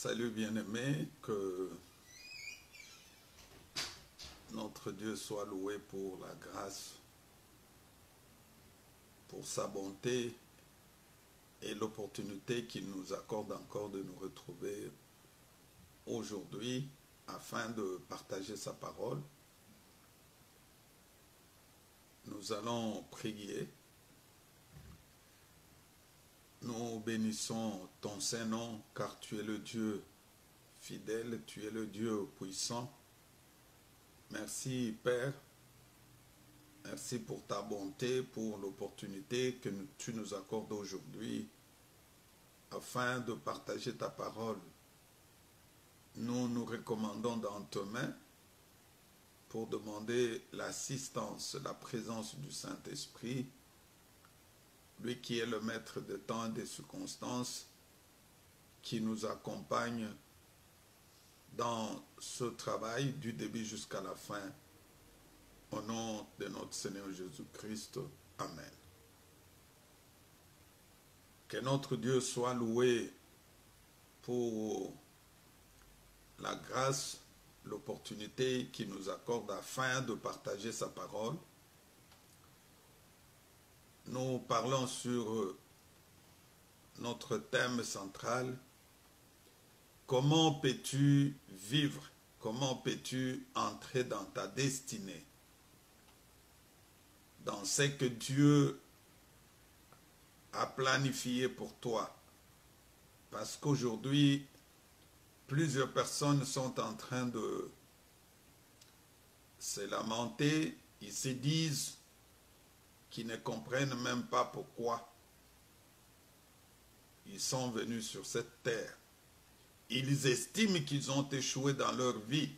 Salut bien-aimé, que notre Dieu soit loué pour la grâce, pour sa bonté et l'opportunité qu'il nous accorde encore de nous retrouver aujourd'hui afin de partager sa parole. Nous allons prier. Nous bénissons ton Saint-Nom car tu es le Dieu fidèle, tu es le Dieu puissant. Merci Père. Merci pour ta bonté, pour l'opportunité que tu nous accordes aujourd'hui afin de partager ta parole. Nous nous recommandons dans tes mains pour demander l'assistance, la présence du Saint-Esprit, lui qui est le maître de temps et des circonstances, qui nous accompagne dans ce travail du début jusqu'à la fin. Au nom de notre Seigneur Jésus-Christ. Amen. Que notre Dieu soit loué pour la grâce, l'opportunité qu'il nous accorde afin de partager sa parole. Nous parlons sur notre thème central, comment peux-tu vivre, comment peux-tu entrer dans ta destinée, dans ce que Dieu a planifié pour toi. Parce qu'aujourd'hui, plusieurs personnes sont en train de se lamenter, ils se disent qu'ils ne comprennent même pas pourquoi ils sont venus sur cette terre. Ils estiment qu'ils ont échoué dans leur vie.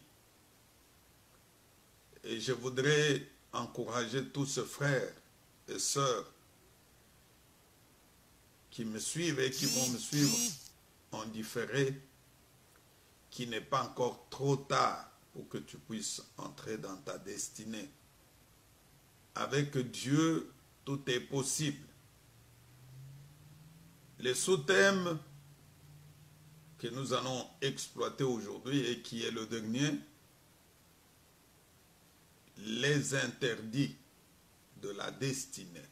Et je voudrais encourager tous ces frères et sœurs qui me suivent et qui vont me suivre en différé qu'il n'est pas encore trop tard pour que tu puisses entrer dans ta destinée. Avec Dieu, tout est possible. Le sous-thème que nous allons exploiter aujourd'hui et qui est le dernier, les interdits de la destinée.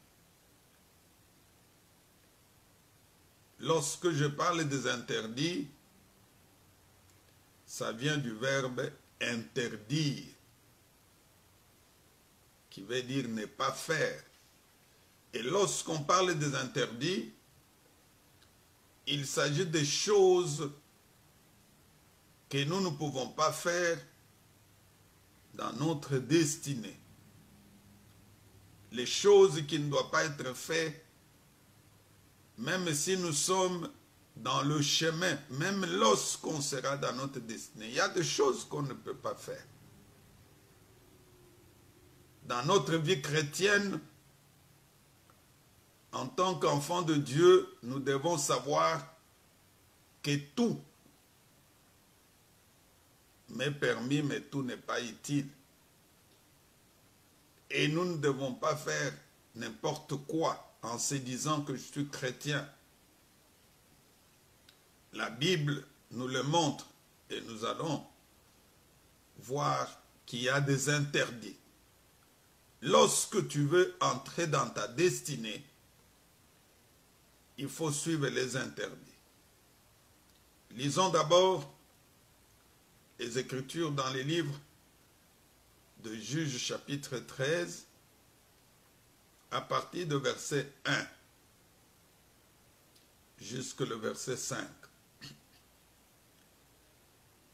Lorsque je parle des interdits, ça vient du verbe interdire, qui veut dire ne pas faire. Et lorsqu'on parle des interdits, il s'agit des choses que nous ne pouvons pas faire dans notre destinée. Les choses qui ne doivent pas être faites, même si nous sommes dans le chemin, même lorsqu'on sera dans notre destinée, il y a des choses qu'on ne peut pas faire. Dans notre vie chrétienne, en tant qu'enfant de Dieu, nous devons savoir que tout m'est permis, mais tout n'est pas utile. Et nous ne devons pas faire n'importe quoi en se disant que je suis chrétien. La Bible nous le montre et nous allons voir qu'il y a des interdits. Lorsque tu veux entrer dans ta destinée, il faut suivre les interdits. Lisons d'abord les Écritures dans les livres de Juges chapitre 13 à partir de verset 1 jusque verset 5.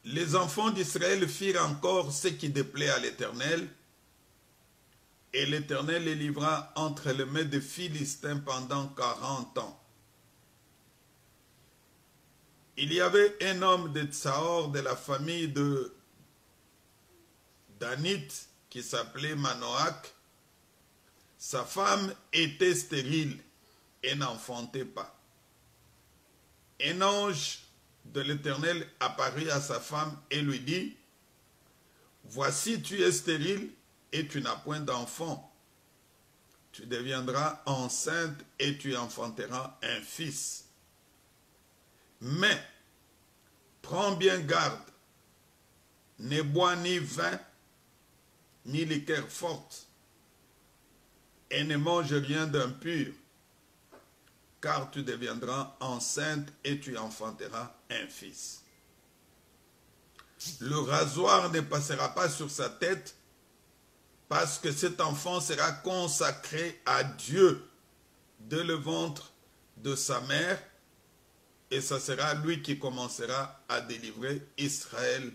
Les enfants d'Israël firent encore ce qui déplaît à l'Éternel, et l'Éternel les livra entre les mains des Philistins pendant quarante ans. Il y avait un homme de Tsaor de la famille de Danit qui s'appelait Manoach. Sa femme était stérile et n'enfantait pas. Un ange de l'Éternel apparut à sa femme et lui dit, Voici tu es stérile et tu n'as point d'enfant. Tu deviendras enceinte et tu enfanteras un fils. Mais Prends bien garde, ne bois ni vin, ni liqueur forte, et ne mange rien d'impur, car tu deviendras enceinte et tu enfanteras un fils. Le rasoir ne passera pas sur sa tête, parce que cet enfant sera consacré à Dieu de le ventre de sa mère, et ce sera lui qui commencera à délivrer Israël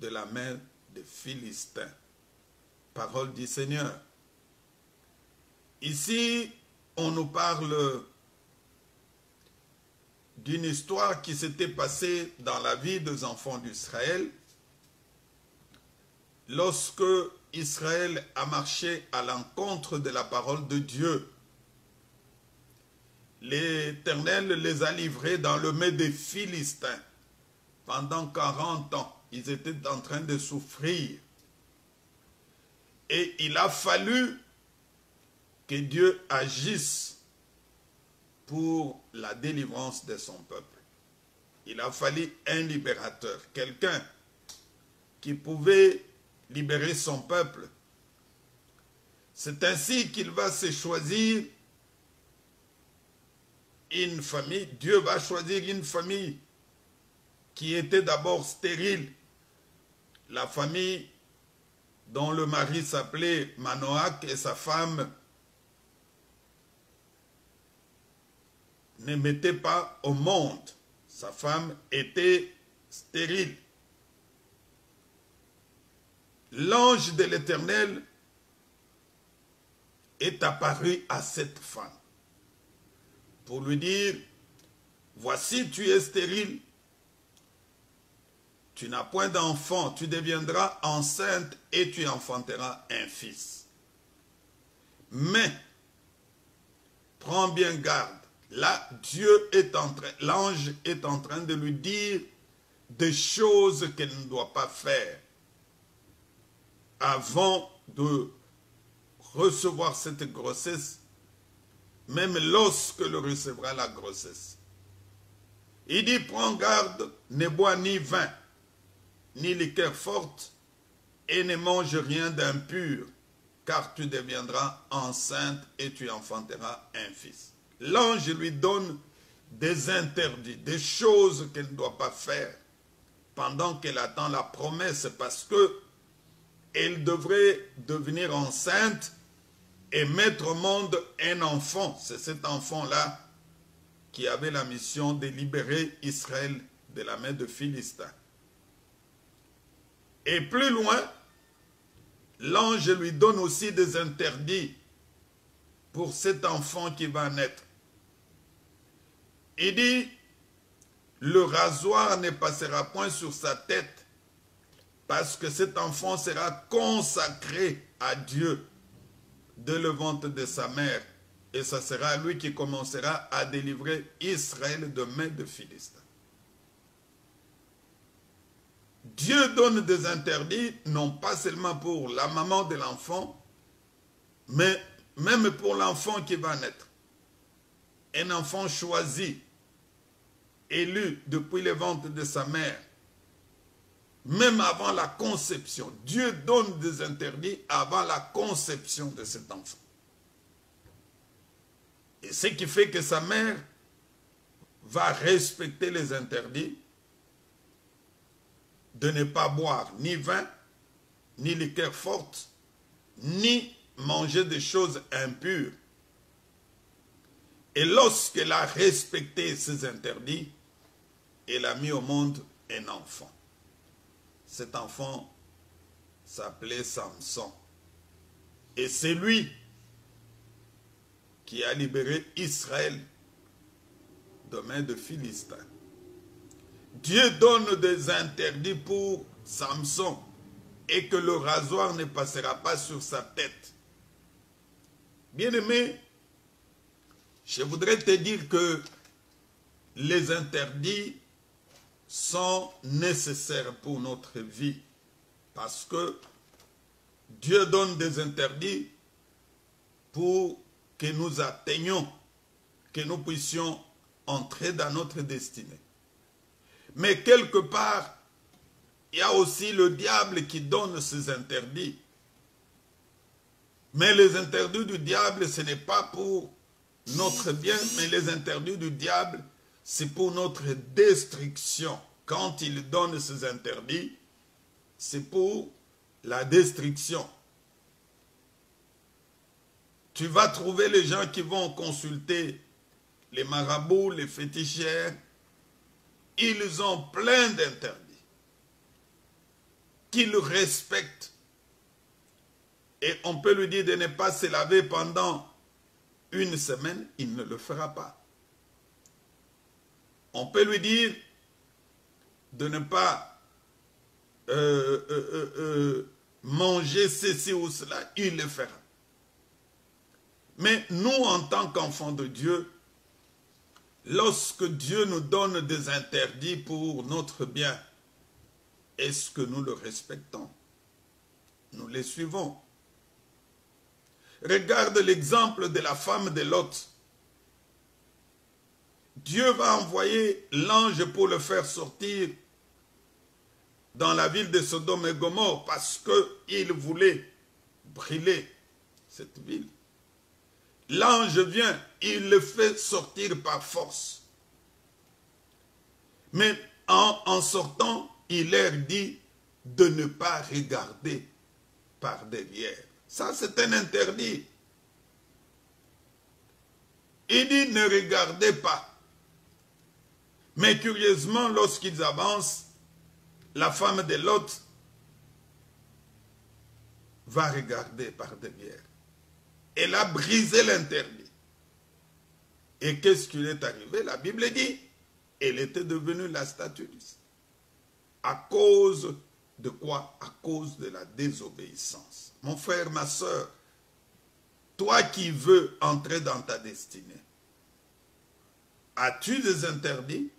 de la main des Philistins. Parole du Seigneur. Ici, on nous parle d'une histoire qui s'était passée dans la vie des enfants d'Israël lorsque Israël a marché à l'encontre de la parole de Dieu. L'Éternel les a livrés dans le mets des Philistins. Pendant 40 ans, ils étaient en train de souffrir. Et il a fallu que Dieu agisse pour la délivrance de son peuple. Il a fallu un libérateur, quelqu'un qui pouvait libérer son peuple. C'est ainsi qu'il va se choisir une famille. Dieu va choisir une famille qui était d'abord stérile. La famille dont le mari s'appelait Manoach et sa femme ne mettait pas au monde. Sa femme était stérile l'ange de l'Éternel est apparu à cette femme pour lui dire, voici tu es stérile, tu n'as point d'enfant, tu deviendras enceinte et tu enfanteras un fils. Mais, prends bien garde, là Dieu est en train, l'ange est en train de lui dire des choses qu'elle ne doit pas faire avant de recevoir cette grossesse, même lorsque le recevra la grossesse. Il dit, prends garde, ne bois ni vin, ni liqueur forte, et ne mange rien d'impur, car tu deviendras enceinte et tu enfanteras un fils. L'ange lui donne des interdits, des choses qu'elle ne doit pas faire pendant qu'elle attend la promesse, parce que elle devrait devenir enceinte et mettre au monde un enfant. C'est cet enfant-là qui avait la mission de libérer Israël de la main de Philistins. Et plus loin, l'ange lui donne aussi des interdits pour cet enfant qui va naître. Il dit, le rasoir ne passera point sur sa tête parce que cet enfant sera consacré à Dieu de le ventre de sa mère. Et ce sera lui qui commencera à délivrer Israël de main de Philistins. Dieu donne des interdits, non pas seulement pour la maman de l'enfant, mais même pour l'enfant qui va naître. Un enfant choisi, élu depuis le ventre de sa mère, même avant la conception. Dieu donne des interdits avant la conception de cet enfant. Et ce qui fait que sa mère va respecter les interdits de ne pas boire ni vin, ni liqueur forte, ni manger des choses impures. Et lorsqu'elle a respecté ces interdits, elle a mis au monde un enfant. Cet enfant s'appelait Samson. Et c'est lui qui a libéré Israël de main de Philistins. Dieu donne des interdits pour Samson et que le rasoir ne passera pas sur sa tête. Bien-aimé, je voudrais te dire que les interdits sont nécessaires pour notre vie. Parce que Dieu donne des interdits pour que nous atteignions, que nous puissions entrer dans notre destinée. Mais quelque part, il y a aussi le diable qui donne ses interdits. Mais les interdits du diable, ce n'est pas pour notre bien, mais les interdits du diable, c'est pour notre destruction. Quand il donne ses interdits, c'est pour la destruction. Tu vas trouver les gens qui vont consulter les marabouts, les fétichères. Ils ont plein d'interdits qu'ils respectent. Et on peut lui dire de ne pas se laver pendant une semaine, il ne le fera pas. On peut lui dire de ne pas euh, euh, euh, manger ceci ou cela, il le fera. Mais nous, en tant qu'enfants de Dieu, lorsque Dieu nous donne des interdits pour notre bien, est-ce que nous le respectons? Nous les suivons. Regarde l'exemple de la femme de Lot. Dieu va envoyer l'ange pour le faire sortir dans la ville de Sodome et Gomorre parce qu'il voulait brûler cette ville. L'ange vient, il le fait sortir par force. Mais en, en sortant, il leur dit de ne pas regarder par derrière. Ça, c'est un interdit. Il dit ne regardez pas. Mais curieusement, lorsqu'ils avancent, la femme de Lot va regarder par derrière. Elle a brisé l'interdit. Et qu'est-ce qui est arrivé? La Bible dit, elle était devenue la statue À cause de quoi? À cause de la désobéissance. Mon frère, ma soeur, toi qui veux entrer dans ta destinée, as-tu des interdits?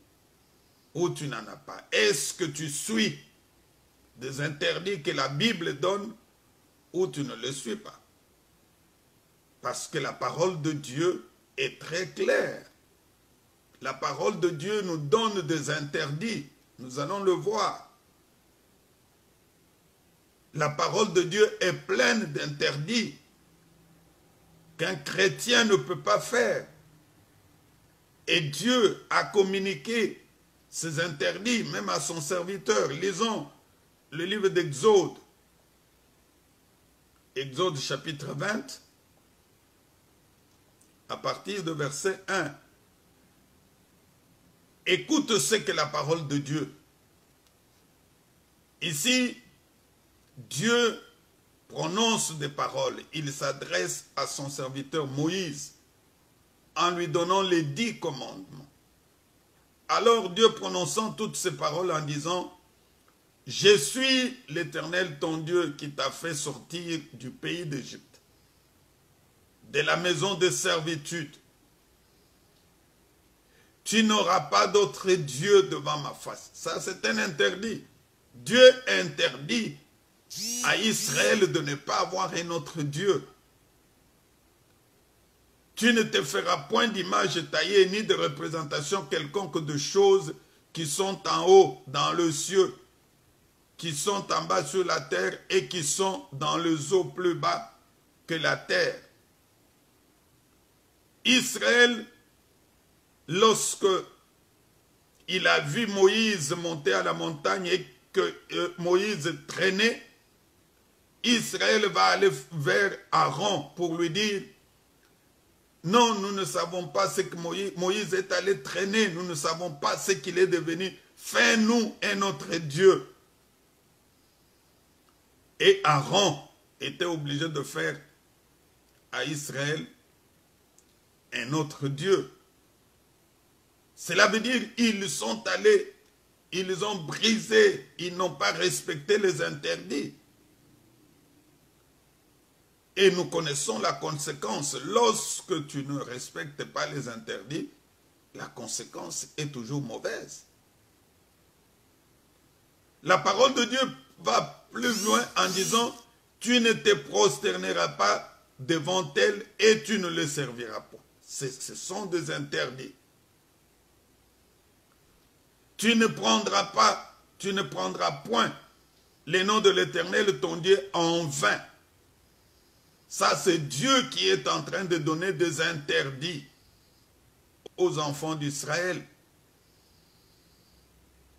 Ou tu n'en as pas Est-ce que tu suis des interdits que la Bible donne ou tu ne le suis pas? Parce que la parole de Dieu est très claire. La parole de Dieu nous donne des interdits. Nous allons le voir. La parole de Dieu est pleine d'interdits qu'un chrétien ne peut pas faire. Et Dieu a communiqué ces interdits même à son serviteur. Lisons le livre d'Exode. Exode chapitre 20, à partir de verset 1. Écoute ce que la parole de Dieu. Ici, Dieu prononce des paroles. Il s'adresse à son serviteur Moïse en lui donnant les dix commandements. Alors Dieu prononçant toutes ces paroles en disant, Je suis l'Éternel ton Dieu qui t'a fait sortir du pays d'Égypte, de la maison de servitude. Tu n'auras pas d'autre Dieu devant ma face. Ça, c'est un interdit. Dieu interdit à Israël de ne pas avoir un autre Dieu. Tu ne te feras point d'image taillée ni de représentation quelconque de choses qui sont en haut dans le cieux, qui sont en bas sur la terre et qui sont dans les eaux plus bas que la terre. Israël, lorsque il a vu Moïse monter à la montagne et que euh, Moïse traînait, Israël va aller vers Aaron pour lui dire, non, nous ne savons pas ce que Moïse est allé traîner, nous ne savons pas ce qu'il est devenu. Fais-nous un autre Dieu. Et Aaron était obligé de faire à Israël un autre Dieu. Cela veut dire ils sont allés, ils ont brisé, ils n'ont pas respecté les interdits. Et nous connaissons la conséquence. Lorsque tu ne respectes pas les interdits, la conséquence est toujours mauvaise. La parole de Dieu va plus loin en disant, tu ne te prosterneras pas devant elle et tu ne le serviras pas. Ce sont des interdits. Tu ne prendras pas, tu ne prendras point les noms de l'Éternel, ton Dieu, en vain. Ça, c'est Dieu qui est en train de donner des interdits aux enfants d'Israël.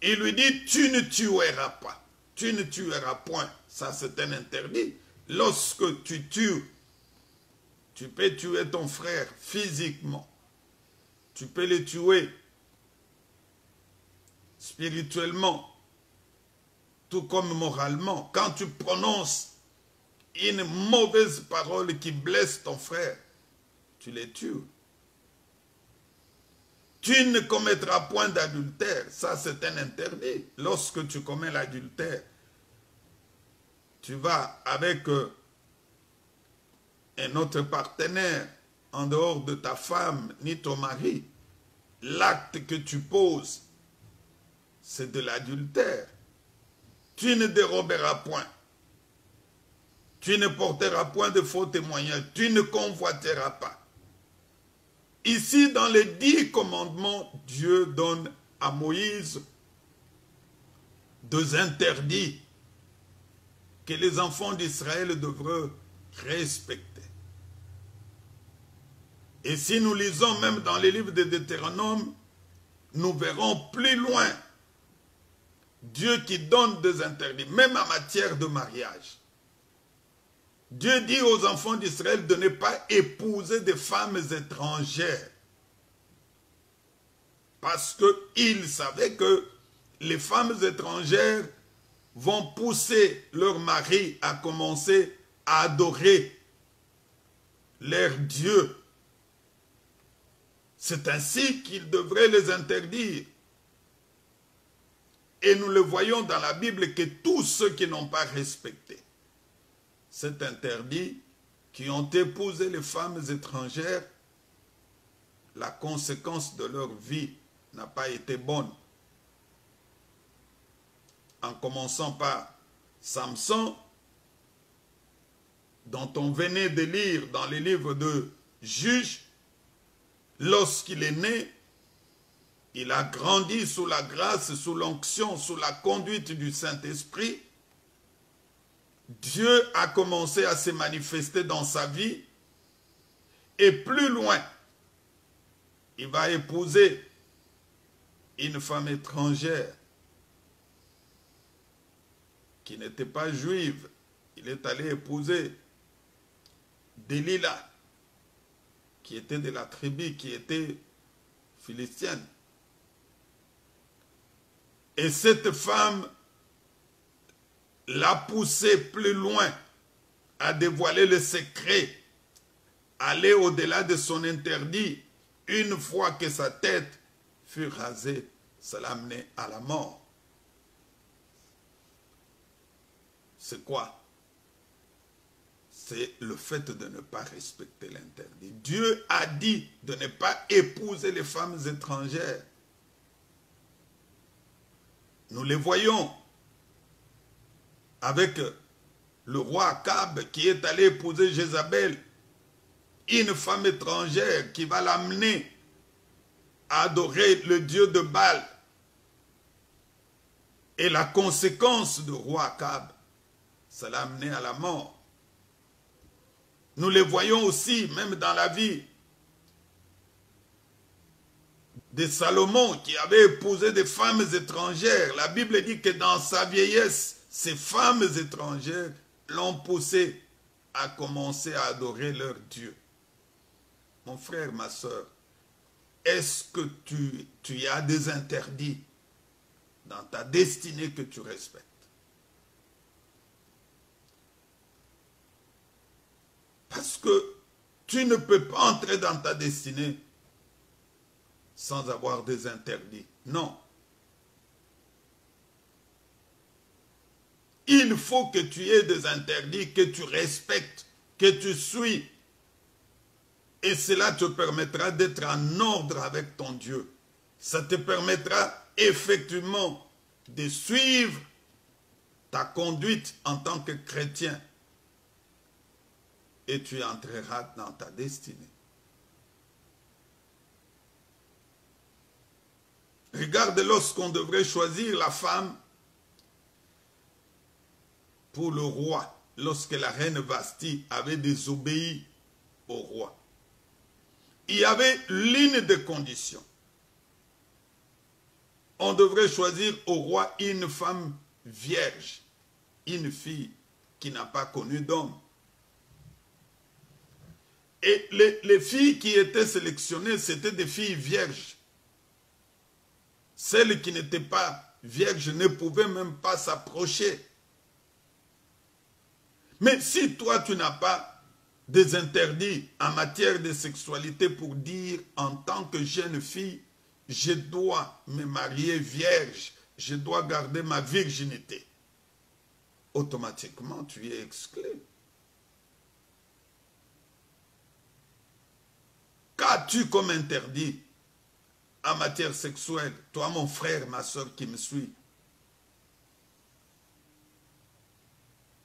Il lui dit, tu ne tueras pas. Tu ne tueras point. Ça, c'est un interdit. Lorsque tu tues, tu peux tuer ton frère physiquement. Tu peux le tuer spirituellement, tout comme moralement. Quand tu prononces une mauvaise parole qui blesse ton frère, tu les tues. Tu ne commettras point d'adultère. Ça, c'est un interdit. Lorsque tu commets l'adultère, tu vas avec euh, un autre partenaire en dehors de ta femme ni ton mari. L'acte que tu poses, c'est de l'adultère. Tu ne déroberas point. Tu ne porteras point de faux témoignages. Tu ne convoiteras pas. Ici, dans les dix commandements, Dieu donne à Moïse deux interdits que les enfants d'Israël devraient respecter. Et si nous lisons même dans les livres de Deutéronome, nous verrons plus loin Dieu qui donne des interdits, même en matière de mariage. Dieu dit aux enfants d'Israël de ne pas épouser des femmes étrangères. Parce qu'il savait que les femmes étrangères vont pousser leur mari à commencer à adorer leur Dieu. C'est ainsi qu'il devrait les interdire. Et nous le voyons dans la Bible que tous ceux qui n'ont pas respecté cet interdit, qui ont épousé les femmes étrangères, la conséquence de leur vie n'a pas été bonne. En commençant par Samson, dont on venait de lire dans les livres de Juges, lorsqu'il est né, il a grandi sous la grâce, sous l'onction, sous la conduite du Saint-Esprit. Dieu a commencé à se manifester dans sa vie. Et plus loin, il va épouser une femme étrangère qui n'était pas juive. Il est allé épouser Delilah, qui était de la tribu, qui était philistine. Et cette femme l'a poussé plus loin à dévoiler le secret, aller au-delà de son interdit. Une fois que sa tête fut rasée, ça l'a amené à la mort. C'est quoi? C'est le fait de ne pas respecter l'interdit. Dieu a dit de ne pas épouser les femmes étrangères. Nous les voyons avec le roi Akab qui est allé épouser Jézabel, une femme étrangère qui va l'amener à adorer le dieu de Baal. Et la conséquence du roi Akab, ça l'a amené à la mort. Nous les voyons aussi, même dans la vie de Salomon qui avait épousé des femmes étrangères. La Bible dit que dans sa vieillesse, ces femmes étrangères l'ont poussé à commencer à adorer leur Dieu. Mon frère, ma soeur, est-ce que tu, tu as des interdits dans ta destinée que tu respectes? Parce que tu ne peux pas entrer dans ta destinée sans avoir des interdits. Non. Il faut que tu aies des interdits, que tu respectes, que tu suis. Et cela te permettra d'être en ordre avec ton Dieu. Ça te permettra effectivement de suivre ta conduite en tant que chrétien. Et tu entreras dans ta destinée. Regarde lorsqu'on devrait choisir la femme pour le roi, lorsque la reine Vasti avait désobéi au roi. Il y avait l'une des conditions. On devrait choisir au roi une femme vierge, une fille qui n'a pas connu d'homme. Et les, les, filles qui étaient sélectionnées, c'était des filles vierges. Celles qui n'étaient pas vierges ne pouvaient même pas s'approcher. Mais si toi, tu n'as pas des interdits en matière de sexualité pour dire en tant que jeune fille, je dois me marier vierge, je dois garder ma virginité, automatiquement tu es exclu. Qu'as-tu comme interdit en matière sexuelle, toi mon frère, ma soeur qui me suit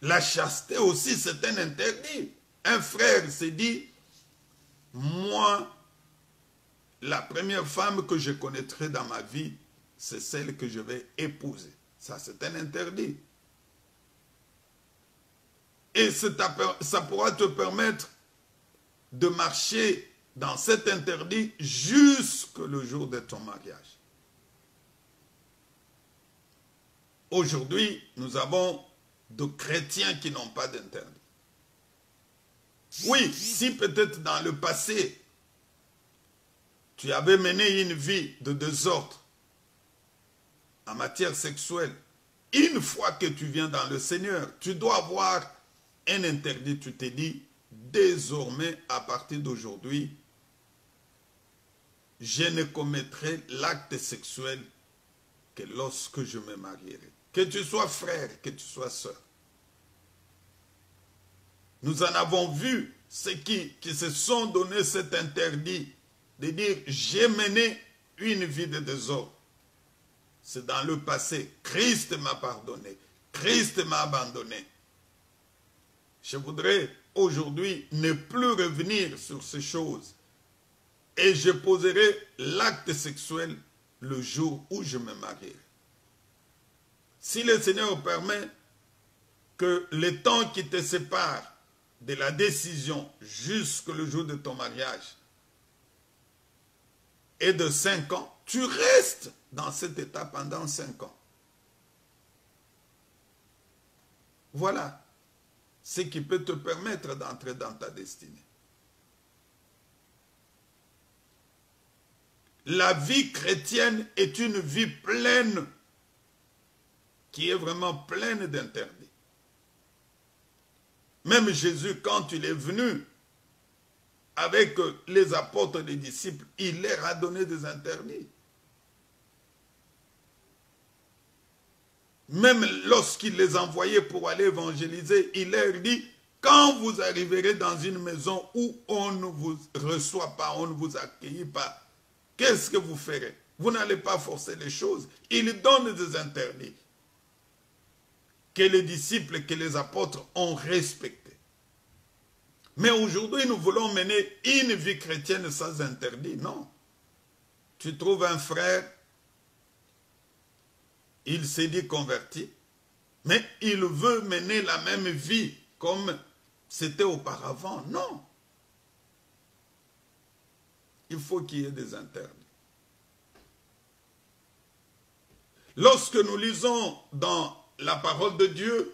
La chasteté aussi, c'est un interdit. Un frère s'est dit, moi, la première femme que je connaîtrai dans ma vie, c'est celle que je vais épouser. Ça, c'est un interdit. Et ça pourra te permettre de marcher dans cet interdit jusque le jour de ton mariage. Aujourd'hui, nous avons de chrétiens qui n'ont pas d'interdit. Oui, si peut-être dans le passé, tu avais mené une vie de désordre en matière sexuelle, une fois que tu viens dans le Seigneur, tu dois avoir un interdit. Tu t'es dit, désormais, à partir d'aujourd'hui, je ne commettrai l'acte sexuel que lorsque je me marierai. Que tu sois frère, que tu sois soeur. Nous en avons vu ceux qui, qui se sont donné cet interdit de dire j'ai mené une vie de désordre. C'est dans le passé. Christ m'a pardonné. Christ m'a abandonné. Je voudrais aujourd'hui ne plus revenir sur ces choses. Et je poserai l'acte sexuel le jour où je me marierai. Si le Seigneur permet que le temps qui te sépare de la décision jusqu'au jour de ton mariage est de 5 ans, tu restes dans cet état pendant 5 ans. Voilà ce qui peut te permettre d'entrer dans ta destinée. La vie chrétienne est une vie pleine, qui est vraiment pleine d'interdits. Même Jésus, quand il est venu avec les apôtres et les disciples, il leur a donné des interdits. Même lorsqu'il les envoyait pour aller évangéliser, il leur dit, quand vous arriverez dans une maison où on ne vous reçoit pas, on ne vous accueille pas, qu'est-ce que vous ferez? Vous n'allez pas forcer les choses. Il donne des interdits que les disciples, que les apôtres ont respectés. Mais aujourd'hui, nous voulons mener une vie chrétienne sans interdit. Non. Tu trouves un frère, il s'est dit converti, mais il veut mener la même vie comme c'était auparavant. Non. Il faut qu'il y ait des interdits. Lorsque nous lisons dans la parole de Dieu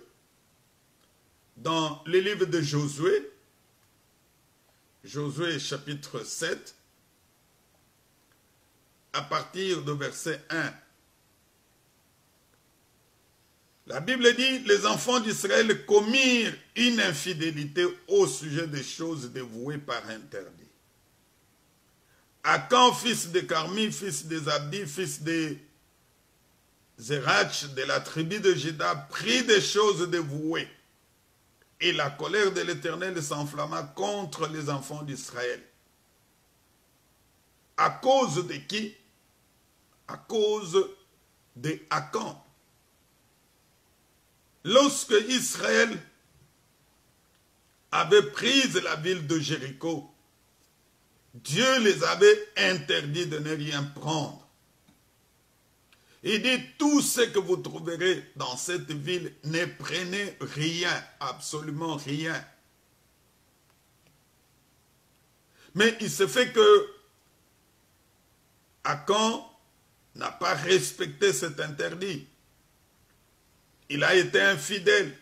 dans les livres de Josué, Josué chapitre 7, à partir de verset 1. La Bible dit, les enfants d'Israël commirent une infidélité au sujet des choses dévouées par interdit. Akan, fils de Carmi, fils de Zabdi, fils de Zerach de la tribu de Juda prit des choses dévouées. Et la colère de l'Éternel s'enflamma contre les enfants d'Israël. À cause de qui? À cause de Akan. Lorsque Israël avait pris la ville de Jéricho, Dieu les avait interdit de ne rien prendre. Il dit, tout ce que vous trouverez dans cette ville, ne prenez rien, absolument rien. Mais il se fait que Akan n'a pas respecté cet interdit. Il a été infidèle.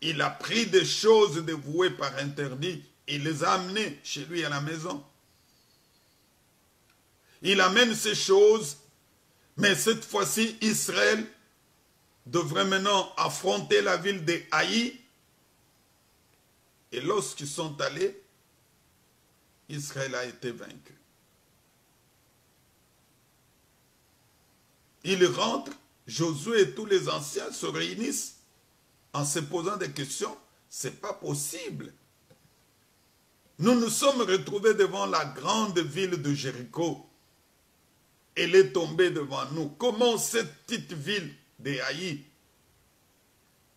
Il a pris des choses dévouées par interdit. Il les a amenées chez lui à la maison. Il amène ces choses, mais cette fois-ci, Israël devrait maintenant affronter la ville de Haï. Et lorsqu'ils sont allés, Israël a été vaincu. Il rentre, Josué et tous les anciens se réunissent en se posant des questions. C'est pas possible. Nous nous sommes retrouvés devant la grande ville de Jéricho. Elle est tombée devant nous. Comment cette petite ville d'Ehaï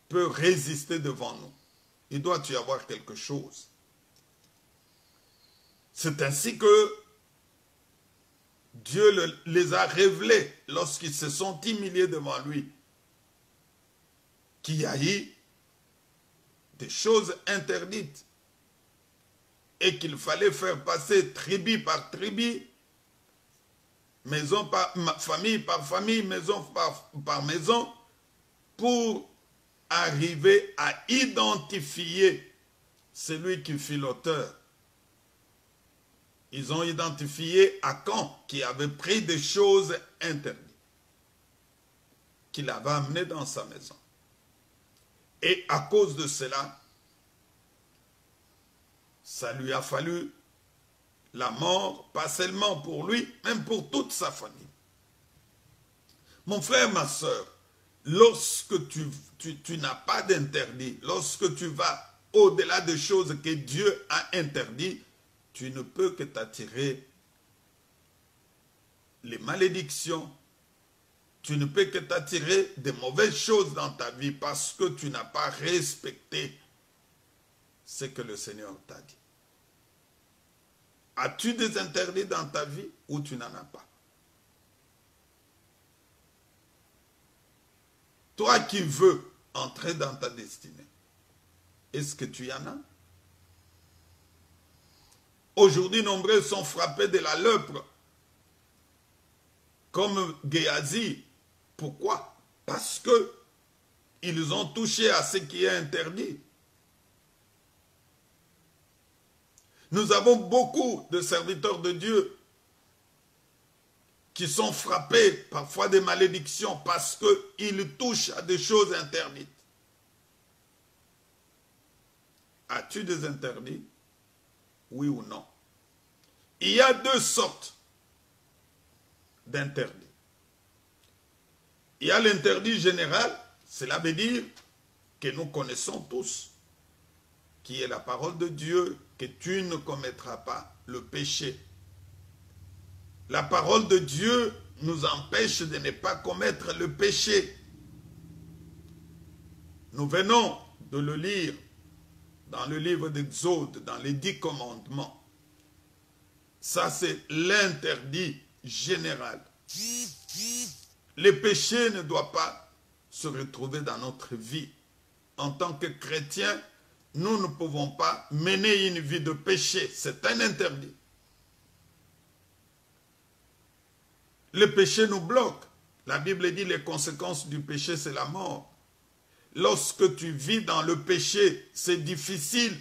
peut résister devant nous? Il doit y avoir quelque chose. C'est ainsi que Dieu les a révélés lorsqu'ils se sont humiliés devant lui. Qu'il y a eu des choses interdites et qu'il fallait faire passer tribu par tribu, maison par famille par famille, maison par, maison, pour arriver à identifier celui qui fut l'auteur ils ont identifié Akan qui avait pris des choses interdites, qu'il avait amenées dans sa maison. Et à cause de cela, ça lui a fallu la mort, pas seulement pour lui, même pour toute sa famille. Mon frère, ma soeur, lorsque tu, n'as pas d'interdit, lorsque tu vas au-delà des choses que Dieu a interdites, tu ne peux que t'attirer les malédictions, tu ne peux que t'attirer des mauvaises choses dans ta vie parce que tu n'as pas respecté ce que le Seigneur t'a dit. As-tu des interdits dans ta vie ou tu n'en as pas? Toi qui veux entrer dans ta destinée, est-ce que tu y en as? Aujourd'hui, nombreux sont frappés de la lèpre, comme Géasi. Pourquoi? Parce que ils ont touché à ce qui est interdit. Nous avons beaucoup de serviteurs de Dieu qui sont frappés parfois des malédictions parce qu'ils touchent à des choses interdites. As-tu des interdits? Oui ou non? Il y a deux sortes d'interdits. Il y a l'interdit général, cela veut dire que nous connaissons tous, qui est la parole de Dieu, que tu ne commettras pas le péché. La parole de Dieu nous empêche de ne pas commettre le péché. Nous venons de le lire dans le livre d'Exode, dans les dix commandements. Ça, c'est l'interdit général. Le péché ne doit pas se retrouver dans notre vie. En tant que chrétiens, nous ne pouvons pas mener une vie de péché. C'est un interdit. Le péché nous bloque. La Bible dit les conséquences du péché, c'est la mort. Lorsque tu vis dans le péché, c'est difficile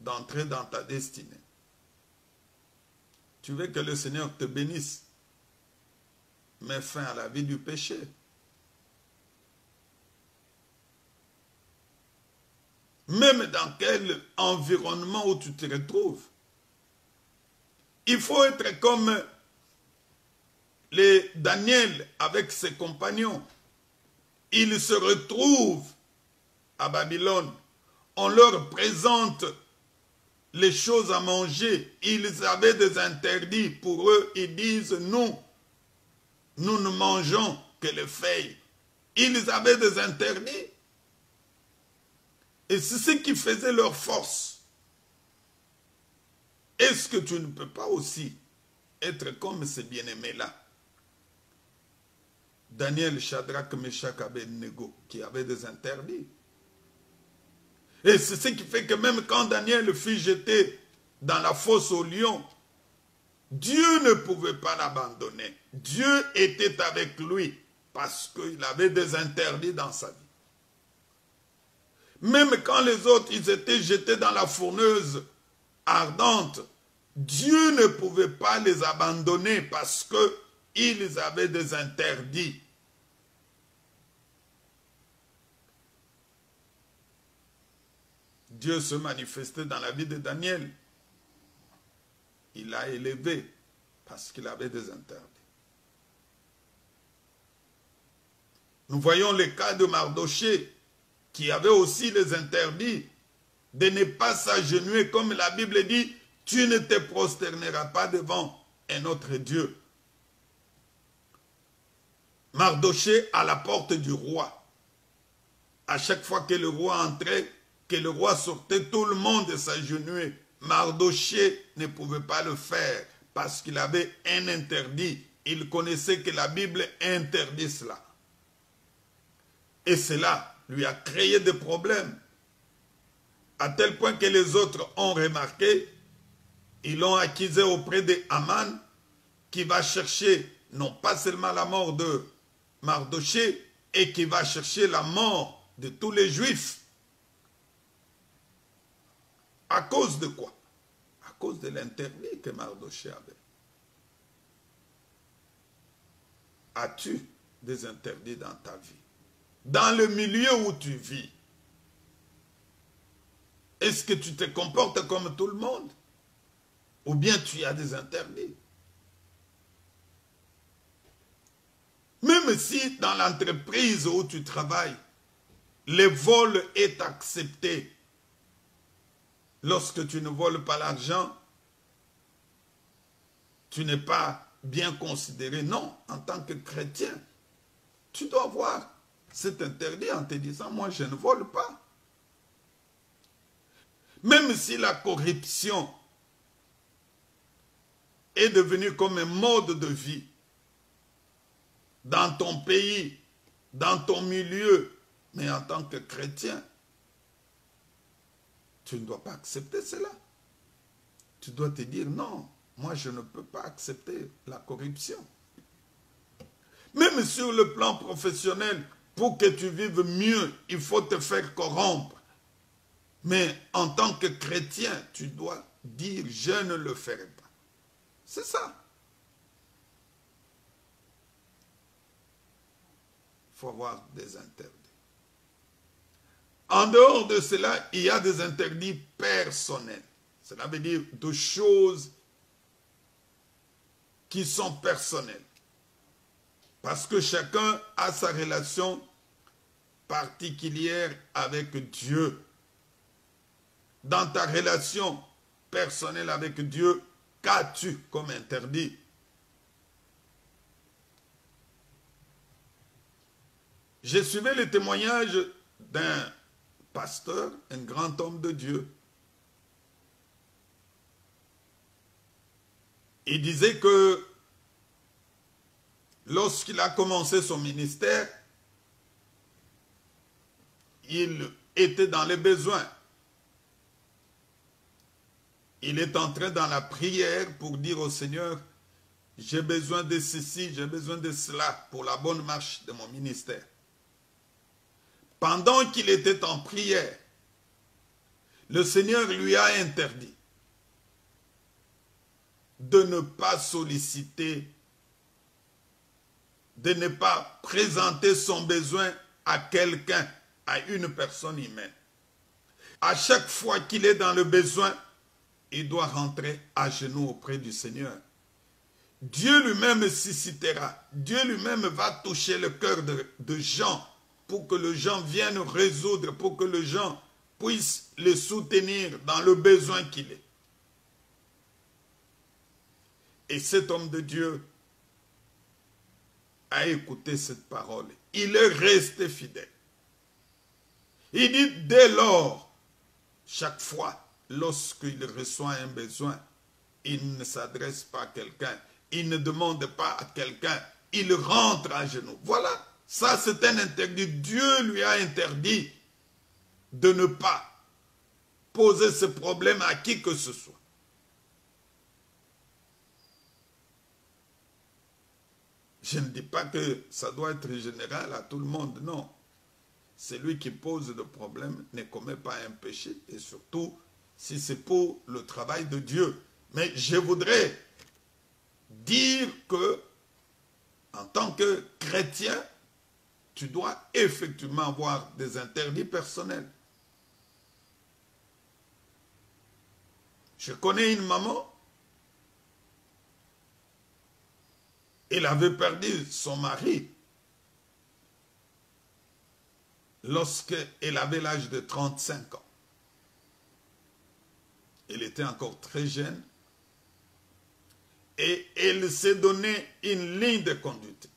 d'entrer dans ta destinée. Tu veux que le Seigneur te bénisse. Mets fin à la vie du péché. Même dans quel environnement où tu te retrouves. Il faut être comme les Daniel avec ses compagnons ils se retrouvent à Babylone. On leur présente les choses à manger. Ils avaient des interdits. Pour eux, ils disent, nous, nous ne mangeons que les feuilles. Ils avaient des interdits. Et c'est ce qui faisait leur force. Est-ce que tu ne peux pas aussi être comme ces bien-aimés-là? Daniel, Shadrach, Meshach, Abednego, qui avaient des interdits. Et c'est ce qui fait que même quand Daniel fut jeté dans la fosse au lion, Dieu ne pouvait pas l'abandonner. Dieu était avec lui parce qu'il avait des interdits dans sa vie. Même quand les autres, ils étaient jetés dans la fourneuse ardente, Dieu ne pouvait pas les abandonner parce qu'ils avaient des interdits. Dieu se manifestait dans la vie de Daniel. Il l'a élevé parce qu'il avait des interdits. Nous voyons le cas de Mardoché qui avait aussi les interdits de ne pas s'agenouiller comme la Bible dit, tu ne te prosterneras pas devant un autre Dieu. Mardoché à la porte du roi. À chaque fois que le roi entrait, que le roi sortait, tout le monde s'agenouillait. Mardoché ne pouvait pas le faire parce qu'il avait un interdit. Il connaissait que la Bible interdit cela. Et cela lui a créé des problèmes. À tel point que les autres ont remarqué, ils l'ont accusé auprès de Haman, qui va chercher non pas seulement la mort de Mardoché, et qui va chercher la mort de tous les Juifs. À cause de quoi? À cause de l'interdit que Mardoché avait. As-tu des interdits dans ta vie? Dans le milieu où tu vis, est-ce que tu te comportes comme tout le monde? Ou bien tu as des interdits? Même si dans l'entreprise où tu travailles, le vol est accepté, lorsque tu ne voles pas l'argent, tu n'es pas bien considéré. Non, en tant que chrétien, tu dois avoir cet interdit en te disant, moi je ne vole pas. Même si la corruption est devenue comme un mode de vie dans ton pays, dans ton milieu, mais en tant que chrétien, tu ne dois pas accepter cela. Tu dois te dire non, moi je ne peux pas accepter la corruption. Même sur le plan professionnel, pour que tu vives mieux, il faut te faire corrompre. Mais en tant que chrétien, tu dois dire je ne le ferai pas. C'est ça. Il faut avoir des interdits. En dehors de cela, il y a des interdits personnels. Cela veut dire de choses qui sont personnelles. Parce que chacun a sa relation particulière avec Dieu. Dans ta relation personnelle avec Dieu, qu'as-tu comme interdit? J'ai suivi le témoignage d'un pasteur, un grand homme de Dieu. Il disait que lorsqu'il a commencé son ministère, il était dans les besoins. Il est entré dans la prière pour dire au Seigneur, j'ai besoin de ceci, j'ai besoin de cela pour la bonne marche de mon ministère. Pendant qu'il était en prière, le Seigneur lui a interdit de ne pas solliciter, de ne pas présenter son besoin à quelqu'un, à une personne humaine. À chaque fois qu'il est dans le besoin, il doit rentrer à genoux auprès du Seigneur. Dieu lui-même suscitera. Dieu lui-même va toucher le cœur de, gens pour que le gens vienne résoudre, pour que le gens puisse le soutenir dans le besoin qu'il est. Et cet homme de Dieu a écouté cette parole. Il est resté fidèle. Il dit, dès lors, chaque fois, lorsqu'il reçoit un besoin, il ne s'adresse pas à quelqu'un, il ne demande pas à quelqu'un, il rentre à genoux. Voilà, ça c'est un interdit. Dieu lui a interdit de ne pas poser ce problème à qui que ce soit. Je ne dis pas que ça doit être général à tout le monde, non. Celui qui pose le problème ne commet pas un péché, et surtout si c'est pour le travail de Dieu. Mais je voudrais dire que, en tant que chrétien, tu dois effectivement avoir des interdits personnels. Je connais une maman, elle avait perdu son mari lorsqu'elle avait l'âge de 35 ans. Elle était encore très jeune et elle s'est donné une ligne de conduite.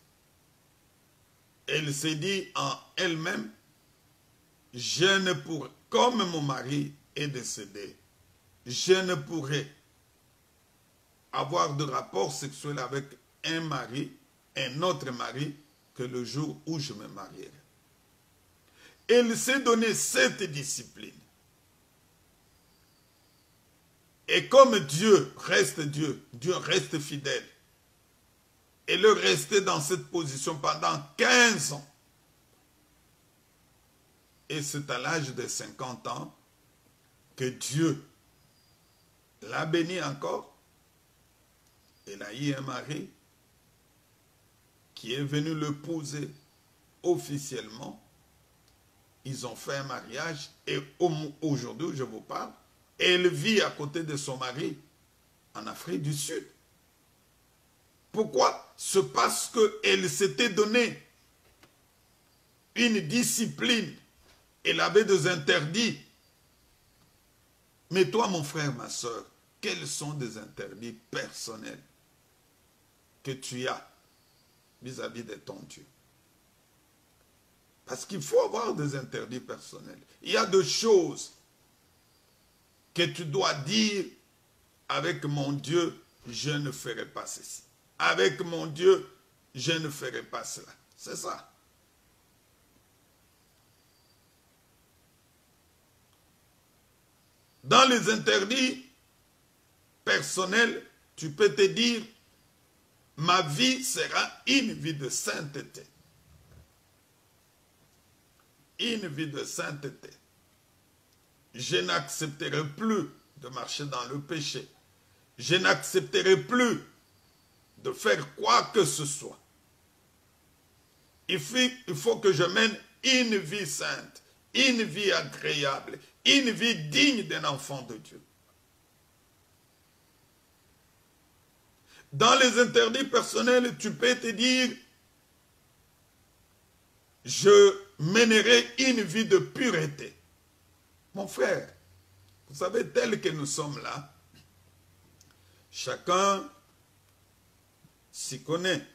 Elle s'est dit en elle-même, je ne pourrai, comme mon mari est décédé, je ne pourrai avoir de rapport sexuel avec un mari, un autre mari, que le jour où je me marierai. Elle s'est donné cette discipline. Et comme Dieu reste Dieu, Dieu reste fidèle, elle est restée dans cette position pendant 15 ans. Et c'est à l'âge de 50 ans que Dieu l'a béni encore. Elle a eu un mari qui est venu l'épouser officiellement. Ils ont fait un mariage et aujourd'hui, je vous parle, elle vit à côté de son mari en Afrique du Sud. Pourquoi? C'est parce qu'elle s'était donné une discipline. Elle avait des interdits. Mais toi, mon frère, ma soeur, quels sont des interdits personnels que tu as vis-à-vis de ton Dieu Parce qu'il faut avoir des interdits personnels. Il y a des choses que tu dois dire avec mon Dieu, je ne ferai pas ceci. Avec mon Dieu, je ne ferai pas cela. C'est ça. Dans les interdits personnels, tu peux te dire, ma vie sera une vie de sainteté. Une vie de sainteté je n'accepterai plus de marcher dans le péché. Je n'accepterai plus de faire quoi que ce soit. Il faut, que je mène une vie sainte, une vie agréable, une vie digne d'un enfant de Dieu. Dans les interdits personnels, tu peux te dire, je mènerai une vie de pureté. Mon frère, vous savez, tel que nous sommes là, chacun s'y connaît.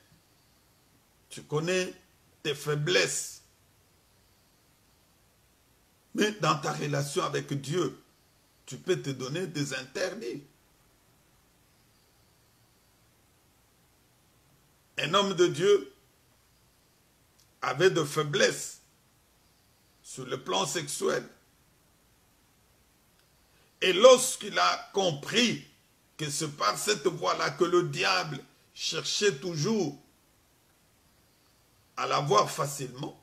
Tu connais tes faiblesses. Mais dans ta relation avec Dieu, tu peux te donner des interdits. Un homme de Dieu avait de faiblesses sur le plan sexuel. Et lorsqu'il a compris que c'est par cette voie-là que le diable cherchait toujours à l'avoir facilement,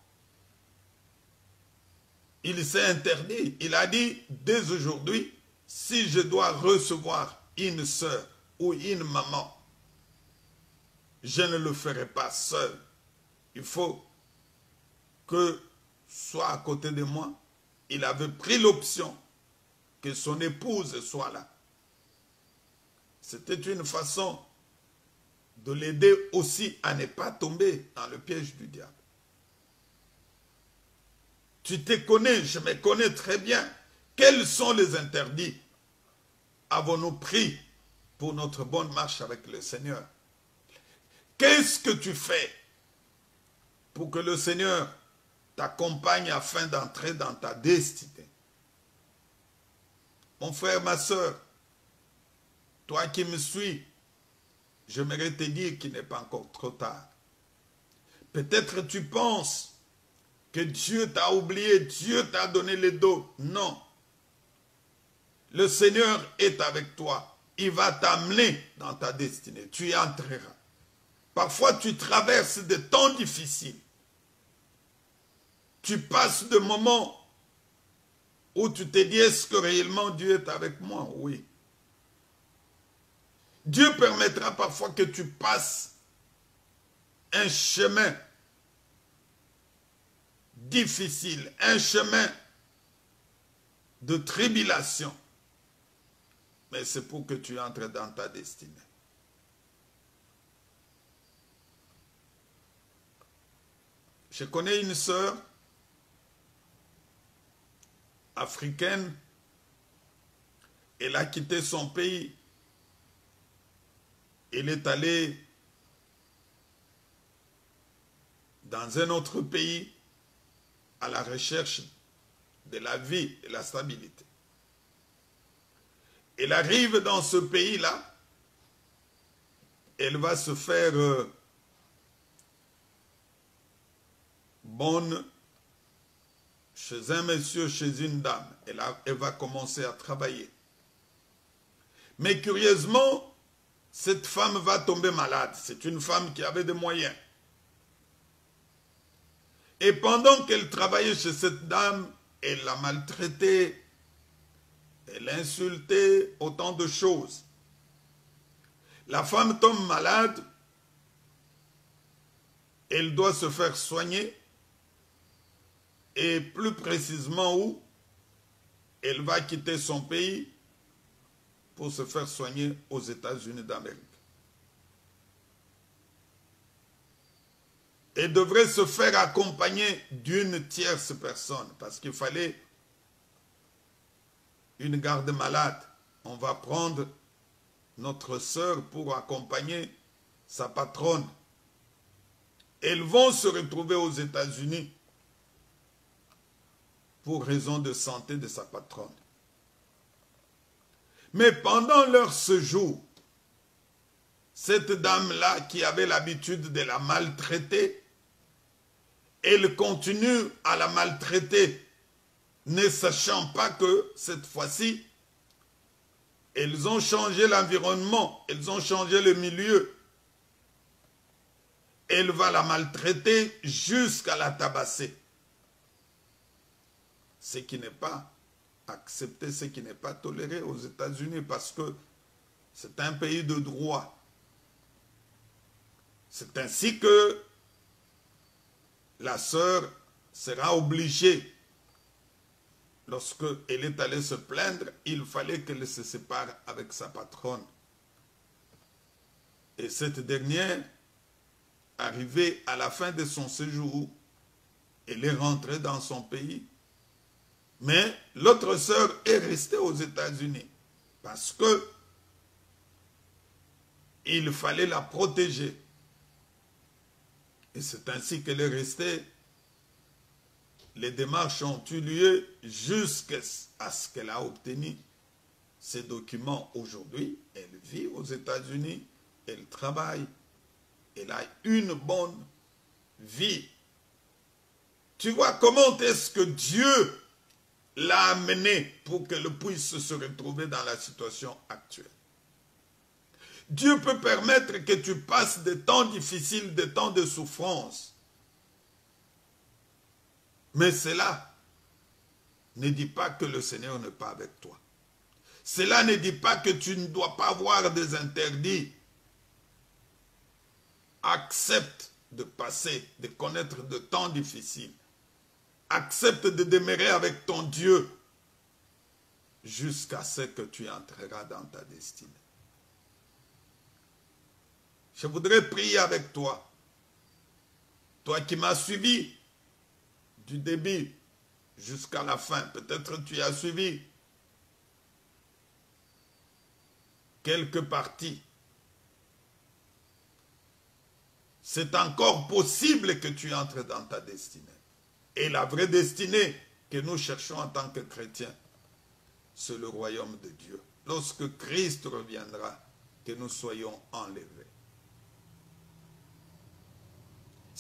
il s'est interdit. Il a dit, dès aujourd'hui, si je dois recevoir une soeur ou une maman, je ne le ferai pas seul. Il faut que soit à côté de moi. Il avait pris l'option que son épouse soit là. C'était une façon de l'aider aussi à ne pas tomber dans le piège du diable. Tu te connais, je me connais très bien. Quels sont les interdits? Avons-nous pris pour notre bonne marche avec le Seigneur? Qu'est-ce que tu fais pour que le Seigneur t'accompagne afin d'entrer dans ta destinée? Mon frère, ma soeur, toi qui me suis, j'aimerais te dire qu'il n'est pas encore trop tard. Peut-être tu penses que Dieu t'a oublié, Dieu t'a donné le dos. Non. Le Seigneur est avec toi. Il va t'amener dans ta destinée. Tu y entreras. Parfois, tu traverses des temps difficiles. Tu passes de moments où tu te dis, est-ce que réellement Dieu est avec moi? Oui. Dieu permettra parfois que tu passes un chemin difficile, un chemin de tribulation. Mais c'est pour que tu entres dans ta destinée. Je connais une sœur africaine. Elle a quitté son pays. Elle est allée dans un autre pays à la recherche de la vie et la stabilité. Elle arrive dans ce pays-là, elle va se faire euh, bonne chez un monsieur, chez une dame. Elle, va commencer à travailler. Mais curieusement, cette femme va tomber malade. C'est une femme qui avait des moyens. Et pendant qu'elle travaillait chez cette dame, elle l'a maltraitée, elle l'a insultée, autant de choses. La femme tombe malade, elle doit se faire soigner, et plus précisément où elle va quitter son pays pour se faire soigner aux États-Unis d'Amérique. Et devrait se faire accompagner d'une tierce personne parce qu'il fallait une garde malade. On va prendre notre sœur pour accompagner sa patronne. Elles vont se retrouver aux États-Unis pour raison de santé de sa patronne. Mais pendant leur séjour, cette dame-là qui avait l'habitude de la maltraiter, elle continue à la maltraiter, ne sachant pas que cette fois-ci, elles ont changé l'environnement, elles ont changé le milieu. Elle va la maltraiter jusqu'à la tabasser. Ce qui n'est pas accepté, ce qui n'est pas toléré aux États-Unis parce que c'est un pays de droit. C'est ainsi que la sœur sera obligée, lorsqu'elle est allée se plaindre, il fallait qu'elle se sépare avec sa patronne. Et cette dernière, arrivée à la fin de son séjour, elle est rentrée dans son pays mais l'autre sœur est restée aux États-Unis parce que il fallait la protéger. Et c'est ainsi qu'elle est restée. Les démarches ont eu lieu jusqu'à ce qu'elle a obtenu ces documents aujourd'hui. Elle vit aux États-Unis, elle travaille, elle a une bonne vie. Tu vois comment est-ce que Dieu l'a amené pour qu'elle puisse se retrouver dans la situation actuelle. Dieu peut permettre que tu passes des temps difficiles, des temps de souffrance. Mais cela ne dit pas que le Seigneur n'est pas avec toi. Cela ne dit pas que tu ne dois pas avoir des interdits. Accepte de passer, de connaître de temps difficiles accepte de demeurer avec ton Dieu jusqu'à ce que tu entreras dans ta destinée. Je voudrais prier avec toi, toi qui m'as suivi du début jusqu'à la fin. Peut-être tu as suivi quelques parties. C'est encore possible que tu entres dans ta destinée. Et la vraie destinée que nous cherchons en tant que chrétiens, c'est le royaume de Dieu. Lorsque Christ reviendra, que nous soyons enlevés.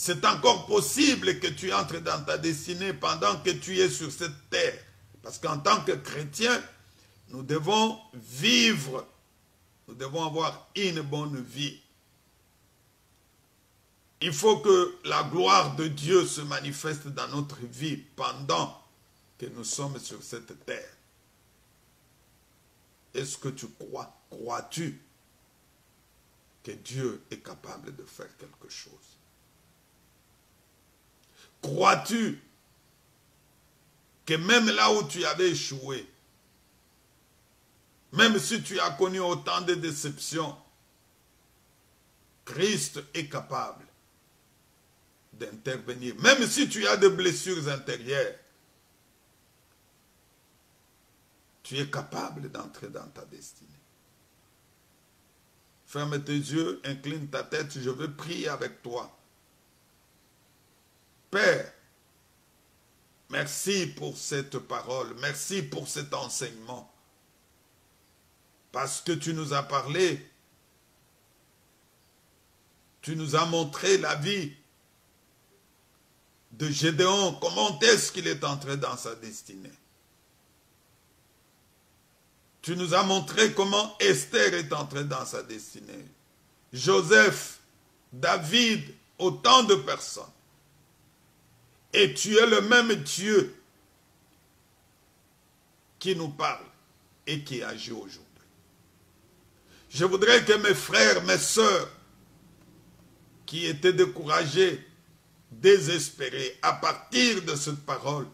c'est encore possible que tu entres dans ta destinée pendant que tu es sur cette terre. Parce qu'en tant que chrétien, nous devons vivre, nous devons avoir une bonne vie. Il faut que la gloire de Dieu se manifeste dans notre vie pendant que nous sommes sur cette terre. Est-ce que tu crois Crois-tu que Dieu est capable de faire quelque chose? Crois-tu que même là où tu avais échoué, même si tu as connu autant de déceptions, Christ est capable d'intervenir. Même si tu as des blessures intérieures, tu es capable d'entrer dans ta destinée. Ferme tes yeux, incline ta tête, je veux prier avec toi. Père, merci pour cette parole, merci pour cet enseignement. Parce que tu nous as parlé, tu nous as montré la vie de Gédéon, comment est-ce qu'il est entré dans sa destinée? Tu nous as montré comment Esther est entrée dans sa destinée. Joseph, David, autant de personnes. Et tu es le même Dieu qui nous parle et qui agit aujourd'hui. Je voudrais que mes frères, mes sœurs, qui étaient découragés, désespérés à partir de cette parole,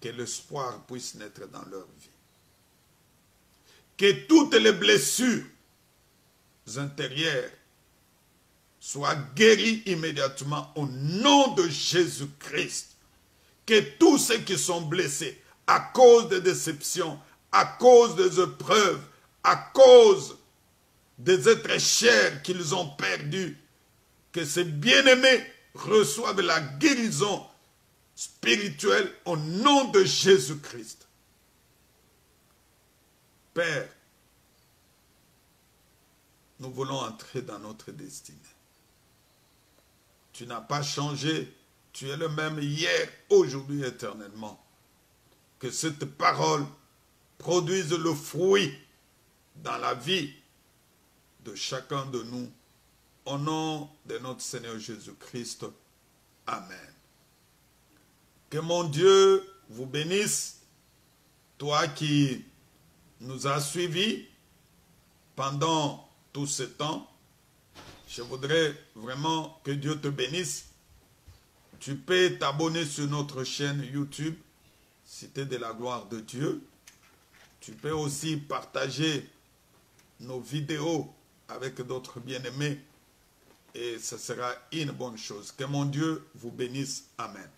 que l'espoir puisse naître dans leur vie. Que toutes les blessures intérieures soient guéries immédiatement au nom de Jésus-Christ. Que tous ceux qui sont blessés à cause des déceptions, à cause des épreuves, à cause des êtres chers qu'ils ont perdus, que ces bien-aimés reçoivent la guérison spirituelle au nom de Jésus-Christ. Père, nous voulons entrer dans notre destinée. Tu n'as pas changé, tu es le même hier, aujourd'hui, éternellement. Que cette parole produise le fruit dans la vie de chacun de nous. Au nom de notre Seigneur Jésus-Christ. Amen. Que mon Dieu vous bénisse, toi qui nous as suivis pendant tout ce temps. Je voudrais vraiment que Dieu te bénisse. Tu peux t'abonner sur notre chaîne YouTube, Cité de la gloire de Dieu. Tu peux aussi partager nos vidéos avec d'autres bien-aimés et ce sera une bonne chose. Que mon Dieu vous bénisse. Amen.